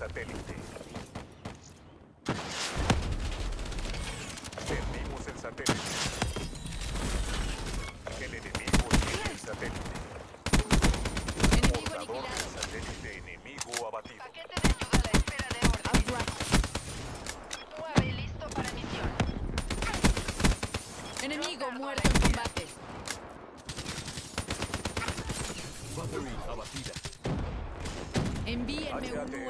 satélite. Perdimos el satélite. El enemigo tiene el satélite. Portador del satélite enemigo abatido. Paquete de a la espera de orden. Listo para misión. Enemigo muerto en combate. Battery abatida. Envíenme un